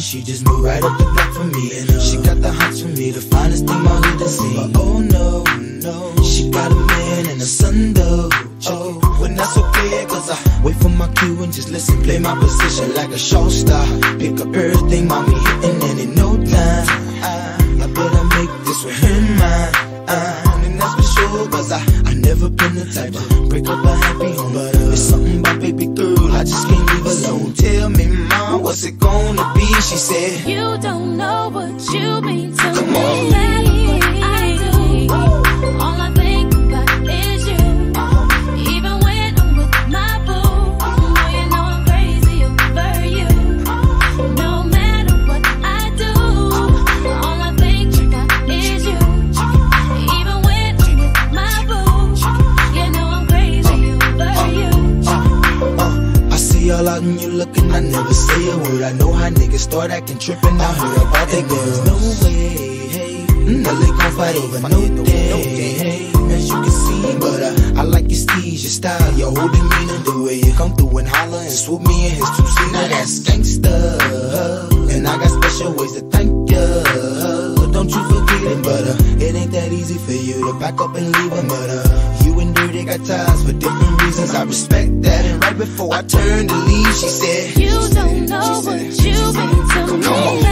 she just moved right up the block for me. And uh, she got the hots for me, the finest thing my hood has seen. But oh no, no, she got a man and a son though. Oh, when that's okay, cause I wait for my cue and just listen, play my position like a shortstop. Pick up everything, mommy hitting, and in no time, I, I better make this with him mine. I, I never been the type to break up a happy home. But uh, it's something about baby girl, I just can't leave alone. Tell me, mom, what's it gonna be? She said, You don't know what you mean to Come me. on. I do. All start acting tripping. I heard about they girls. No way, hey. No, they gon' fight over no day, hey. As you can see, but uh, I like your steez, your style, your whole demeanor, the way you come through and holler and swoop me in his two seater. That's gangsta, and I got special ways to thank ya. But Don't you forget it, but uh, it ain't that easy for you to back up and leave him. But uh, you and Dirty got ties for different reasons. I respect that. And right before I turned to leave, she said, You don't know what you mean 生。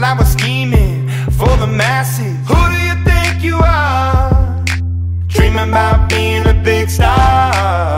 Well, I was scheming for the masses Who do you think you are? Dreaming about being a big star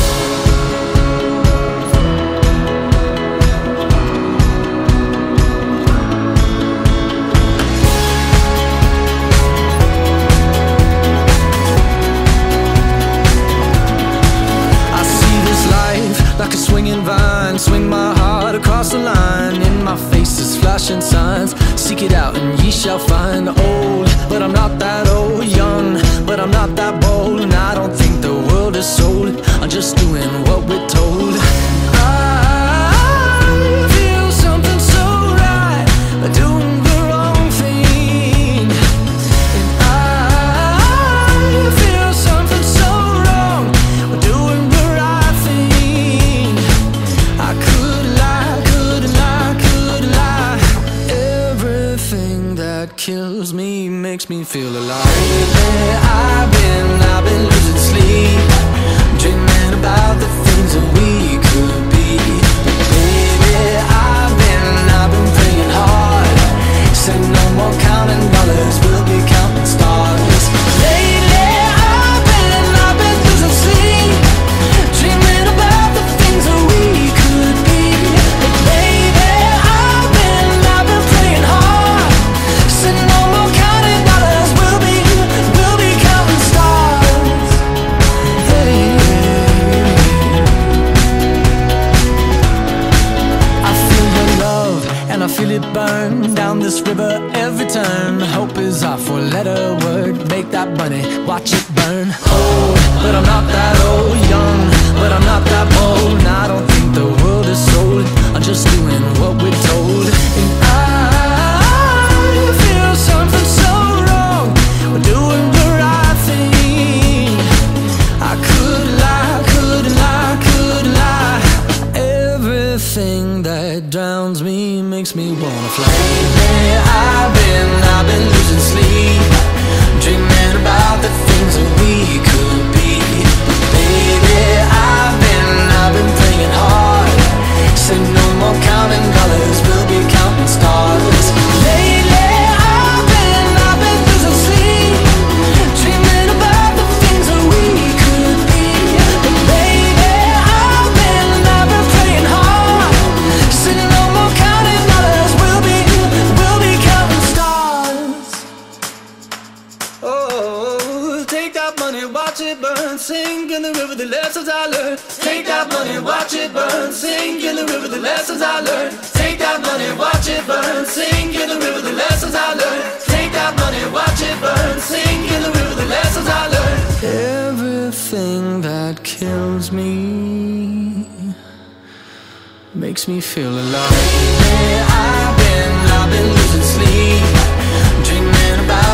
That kills me makes me feel alive. Lately, I've been, I've been losing sleep, dreaming about the things that we could be. Baby, I've been, I've been praying hard. Said no more counting dollars, we'll be counting stars. River every turn. Hope is our four letter word. Make that money, watch it burn. Old, but I'm not that old. Young, but I'm not that bold. And I don't think the world is sold. I'm just doing what we're told. And I feel something so wrong. We're doing the right thing. I could lie, could lie, could lie. Everything that drowns me makes me wanna fly. Sleep, lessons I learned. Take that money, watch it burn. Sing in the river the lessons I learned. Take that money, watch it burn. Sing in the river the lessons I learned. Everything that kills me makes me feel alive. I've been, I've been losing sleep, dreaming about.